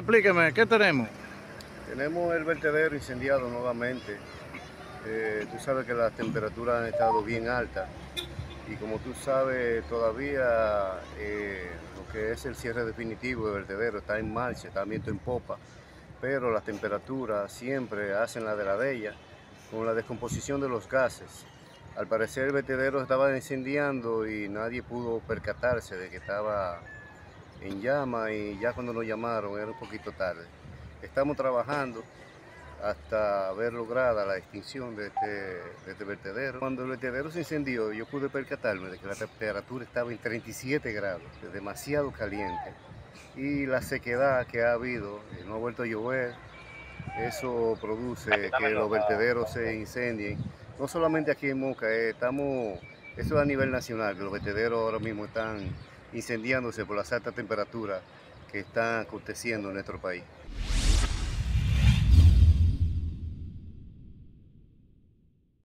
explíqueme, ¿qué tenemos? Tenemos el vertedero incendiado nuevamente. Eh, tú sabes que las temperaturas han estado bien altas y como tú sabes todavía eh, lo que es el cierre definitivo del vertedero está en marcha, está viento en popa, pero las temperaturas siempre hacen la de la de ella con la descomposición de los gases. Al parecer el vertedero estaba incendiando y nadie pudo percatarse de que estaba en llama y ya cuando nos llamaron era un poquito tarde. Estamos trabajando hasta haber logrado la extinción de este, de este vertedero. Cuando el vertedero se incendió, yo pude percatarme de que la temperatura estaba en 37 grados, demasiado caliente. Y la sequedad que ha habido, eh, no ha vuelto a llover, eso produce que los vertederos se incendien. No solamente aquí en Moca, eh, estamos, eso es a nivel nacional, que los vertederos ahora mismo están incendiándose por las altas temperaturas que están aconteciendo en nuestro país.